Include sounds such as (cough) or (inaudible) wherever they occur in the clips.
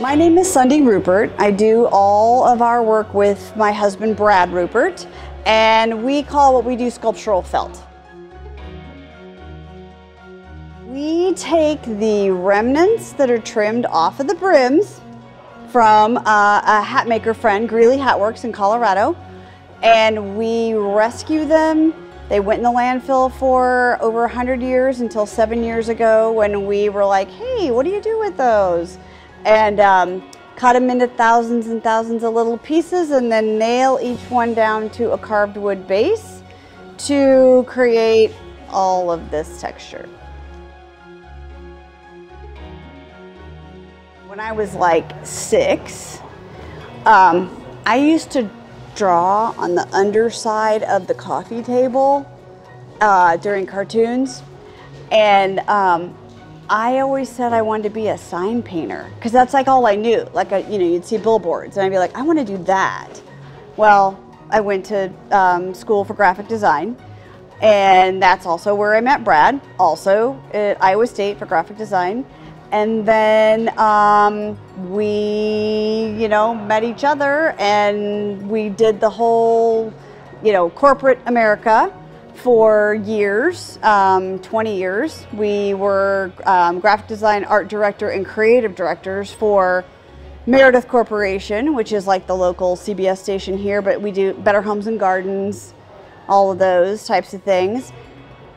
My name is Sundie Rupert. I do all of our work with my husband Brad Rupert, and we call what we do sculptural felt. We take the remnants that are trimmed off of the brims from uh, a hat maker friend, Greeley Hatworks in Colorado, and we rescue them. They went in the landfill for over 100 years until seven years ago when we were like, hey, what do you do with those? And um, cut them into thousands and thousands of little pieces and then nail each one down to a carved wood base to create all of this texture. When I was like six, um, I used to draw on the underside of the coffee table uh, during cartoons. And um, I always said I wanted to be a sign painter because that's like all I knew. Like, you know, you'd see billboards and I'd be like, I want to do that. Well, I went to um, school for graphic design and that's also where I met Brad, also at Iowa State for graphic design. And then um, we, you know, met each other and we did the whole, you know, corporate America for years, um, 20 years. We were um, graphic design, art director, and creative directors for Meredith Corporation, which is like the local CBS station here, but we do Better Homes and Gardens, all of those types of things.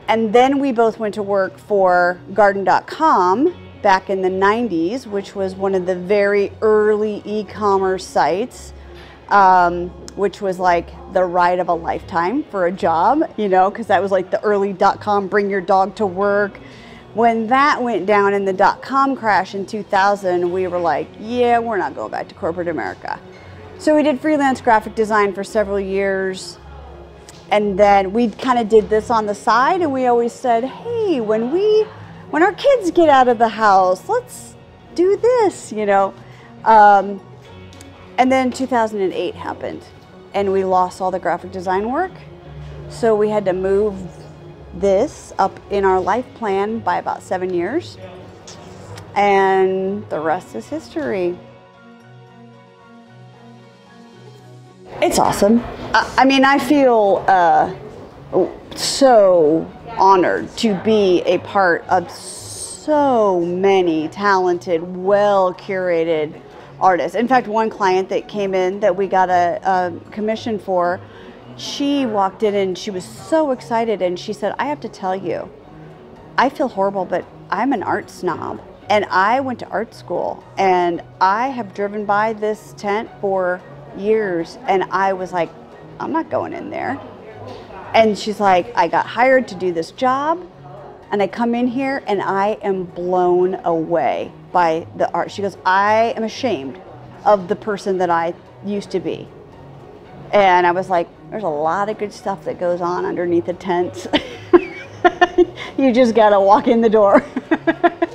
And then we both went to work for Garden.com back in the 90s, which was one of the very early e-commerce sites, um, which was like the ride of a lifetime for a job, you know, because that was like the early dot-com, bring your dog to work. When that went down in the dot-com crash in 2000, we were like, yeah, we're not going back to corporate America. So we did freelance graphic design for several years. And then we kind of did this on the side and we always said, hey, when we when our kids get out of the house, let's do this, you know. Um, and then 2008 happened and we lost all the graphic design work. So we had to move this up in our life plan by about seven years. And the rest is history. It's awesome. I, mean, I feel uh, so honored to be a part of so many talented, well curated artists. In fact, one client that came in that we got a, a, commission for, she walked in and she was so excited and she said, I have to tell you, I feel horrible, but I'm an art snob. And I went to art school and I have driven by this tent for years and I was like, I'm not going in there. And she's like, I got hired to do this job, and I come in here and I am blown away by the art. She goes, I am ashamed of the person that I used to be. And I was like, there's a lot of good stuff that goes on underneath the tents. (laughs) you just gotta walk in the door. (laughs)